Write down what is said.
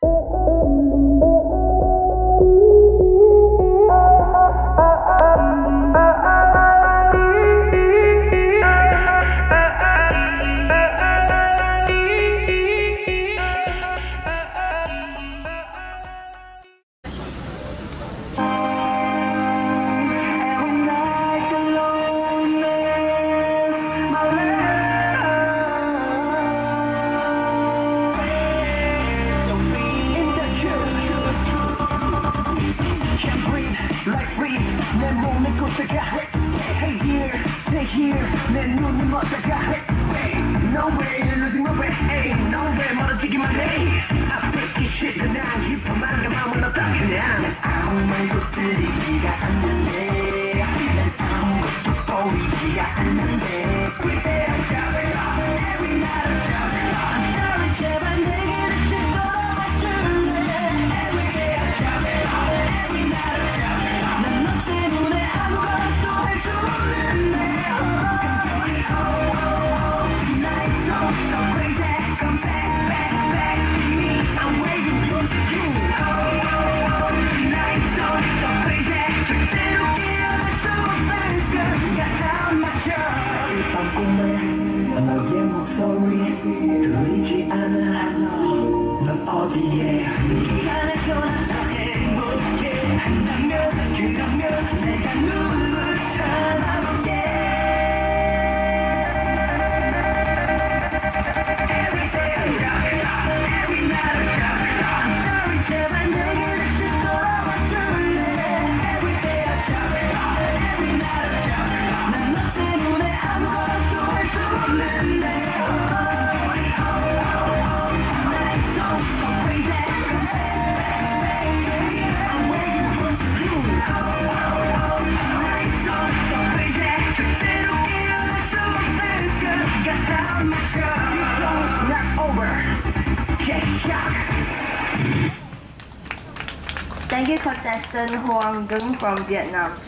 Oh. oh. 몸에 꽂다가 Hey here, stay here 내 눈이 멎다가 No way, you're losing my way hey, No way, 멀어지기만 해 I think it's shit, 난 힙합 말은 내 마음을 어떻게 난 아무 말도 들리지가 않아 손이 그리지 않아. 넌 어디에 Thank you, contestant Hoang Dung from Vietnam.